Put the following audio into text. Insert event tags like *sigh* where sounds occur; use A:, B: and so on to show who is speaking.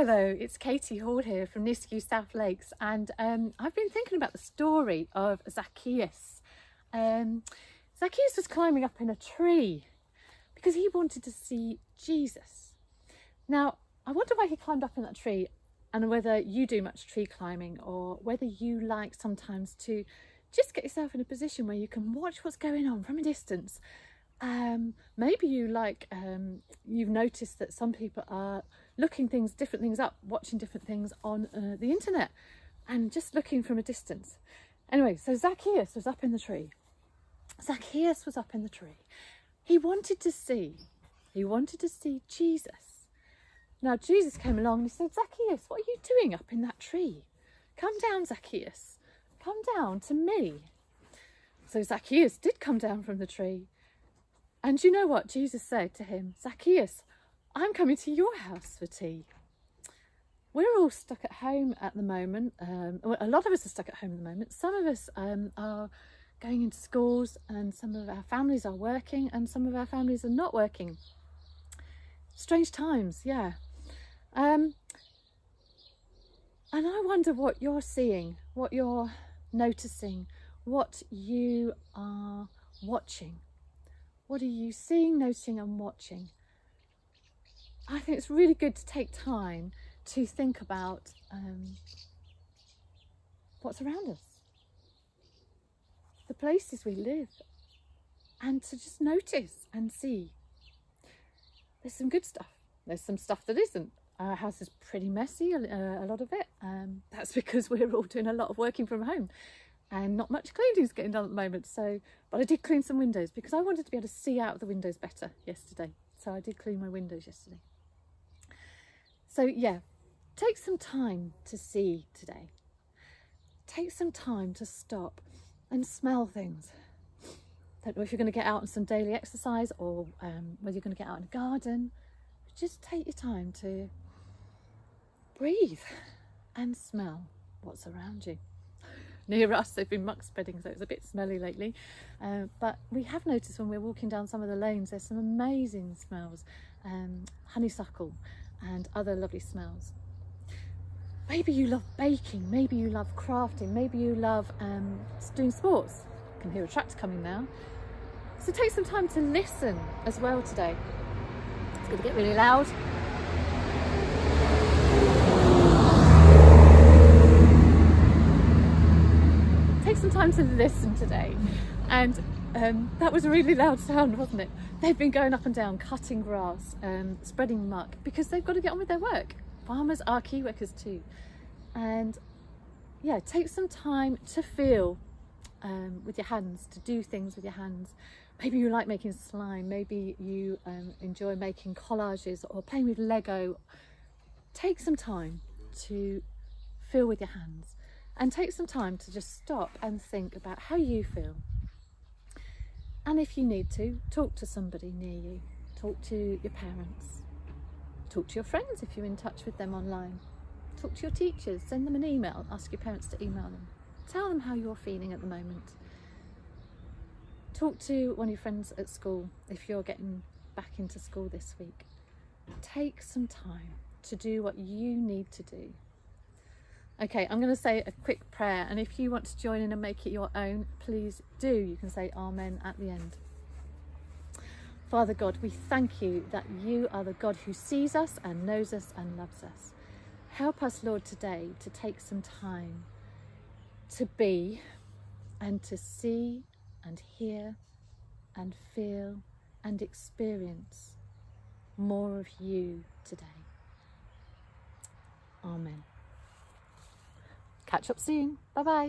A: Hello, it's Katie Hall here from NISCU South Lakes and um, I've been thinking about the story of Zacchaeus. Um, Zacchaeus was climbing up in a tree because he wanted to see Jesus. Now, I wonder why he climbed up in that tree and whether you do much tree climbing or whether you like sometimes to just get yourself in a position where you can watch what's going on from a distance. Um, maybe you like, um, you've noticed that some people are looking things, different things up, watching different things on uh, the internet and just looking from a distance. Anyway, so Zacchaeus was up in the tree. Zacchaeus was up in the tree. He wanted to see, he wanted to see Jesus. Now Jesus came along and he said, Zacchaeus, what are you doing up in that tree? Come down, Zacchaeus. Come down to me. So Zacchaeus did come down from the tree. And you know what Jesus said to him? Zacchaeus, I'm coming to your house for tea. We're all stuck at home at the moment. Um, a lot of us are stuck at home at the moment. Some of us um, are going into schools and some of our families are working and some of our families are not working. Strange times, yeah. Um, and I wonder what you're seeing, what you're noticing, what you are watching. What are you seeing, noticing and watching? I think it's really good to take time to think about um, what's around us, the places we live, and to just notice and see. There's some good stuff. There's some stuff that isn't. Our house is pretty messy, a, a lot of it. Um, that's *laughs* because we're all doing a lot of working from home and not much cleaning is getting done at the moment. So, but I did clean some windows because I wanted to be able to see out the windows better yesterday. So I did clean my windows yesterday. So yeah, take some time to see today. Take some time to stop and smell things. Don't know if you're going to get out on some daily exercise or um, whether you're going to get out in a garden. Just take your time to breathe and smell what's around you. *laughs* Near us, they've been muck spreading, so it's a bit smelly lately. Uh, but we have noticed when we're walking down some of the lanes, there's some amazing smells. Um, honeysuckle, and other lovely smells. Maybe you love baking, maybe you love crafting, maybe you love um, doing sports. I can hear a tractor coming now. So take some time to listen as well today. It's going to get really loud. Take some time to listen today and um, that was a really loud sound, wasn't it? They've been going up and down, cutting grass, um, spreading muck, because they've got to get on with their work. Farmers are key workers too. And yeah, take some time to feel um, with your hands, to do things with your hands. Maybe you like making slime, maybe you um, enjoy making collages or playing with Lego. Take some time to feel with your hands and take some time to just stop and think about how you feel and if you need to, talk to somebody near you. Talk to your parents. Talk to your friends if you're in touch with them online. Talk to your teachers, send them an email, ask your parents to email them. Tell them how you're feeling at the moment. Talk to one of your friends at school if you're getting back into school this week. Take some time to do what you need to do Okay, I'm going to say a quick prayer, and if you want to join in and make it your own, please do. You can say Amen at the end. Father God, we thank you that you are the God who sees us and knows us and loves us. Help us, Lord, today to take some time to be and to see and hear and feel and experience more of you today. Amen. Catch up soon. Bye bye.